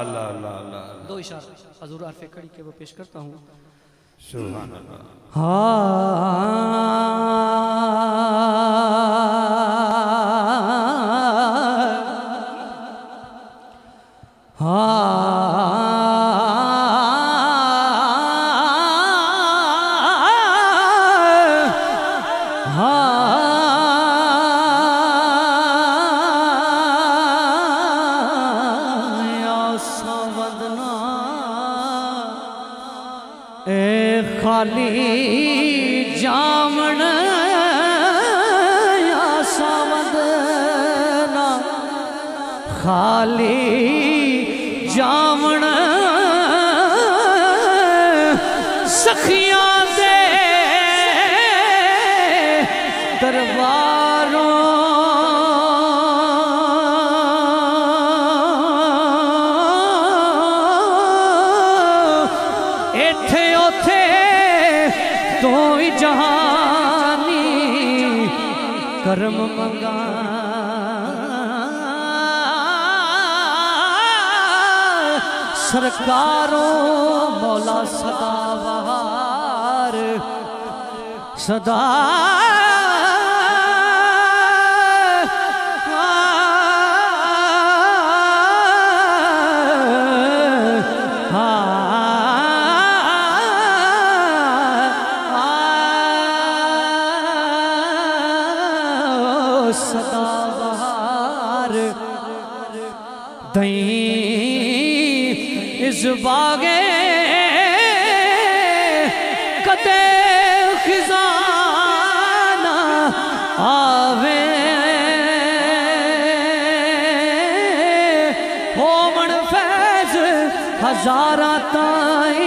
اللہ اللہ اللہ دو اشارہ. حضور عرف کڑی کے وہ پیش کرتا ہوں. سبحان اللہ. اے خالی جامن یا سامدنا خالی جامن سخیاں دے درباروں ایتھے اوتھے تو ہی جہانی کرم منگا۔ سرکاروں مولا صدا بہار صدا صدا دہیں اس باغے کتے خزانہ آوے۔ ہومن فیض ہزارہ تائیں۔